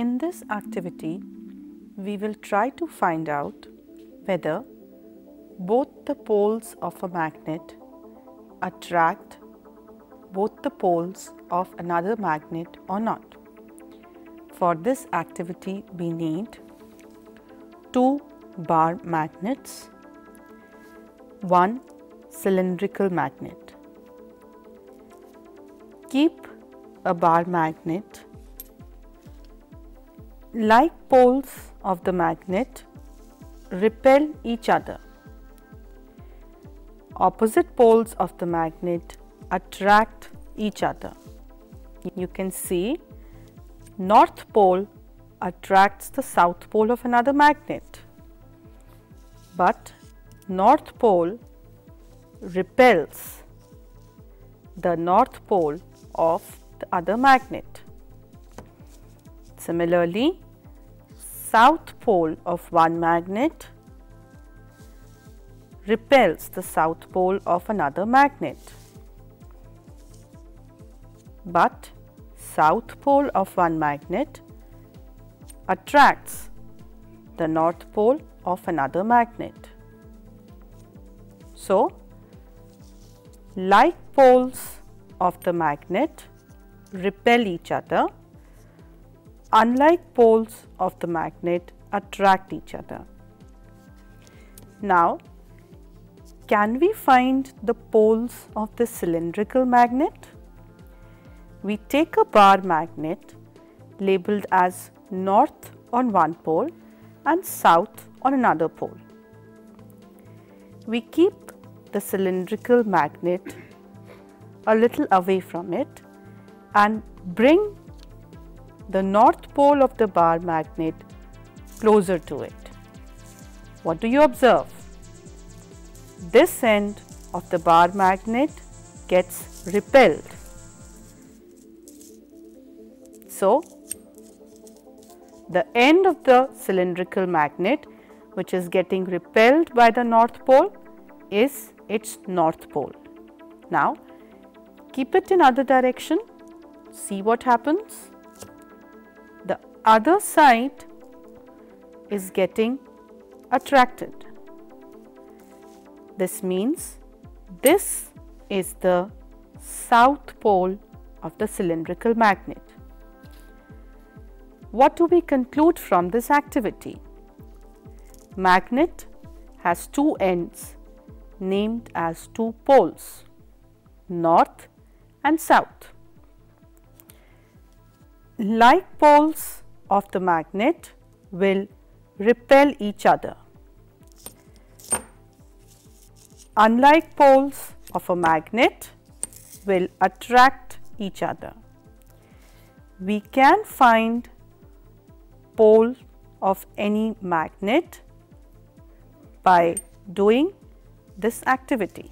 In this activity, we will try to find out whether both the poles of a magnet attract both the poles of another magnet or not. For this activity, we need two bar magnets, one cylindrical magnet. Keep a bar magnet like poles of the magnet repel each other. Opposite poles of the magnet attract each other. You can see north pole attracts the south pole of another magnet, but north pole repels the north pole of the other magnet. Similarly, south pole of one magnet repels the south pole of another magnet. But south pole of one magnet attracts the north pole of another magnet. So, like poles of the magnet repel each other, unlike poles of the magnet attract each other. Now, can we find the poles of the cylindrical magnet? We take a bar magnet labeled as north on one pole and south on another pole. We keep the cylindrical magnet a little away from it and bring the north pole of the bar magnet closer to it. What do you observe? This end of the bar magnet gets repelled. So, the end of the cylindrical magnet which is getting repelled by the north pole is its north pole. Now, keep it in other direction, see what happens. The other side is getting attracted. This means this is the south pole of the cylindrical magnet. What do we conclude from this activity? Magnet has two ends named as two poles, north and south. Like poles of the magnet will repel each other. Unlike poles of a magnet will attract each other. We can find pole of any magnet by doing this activity.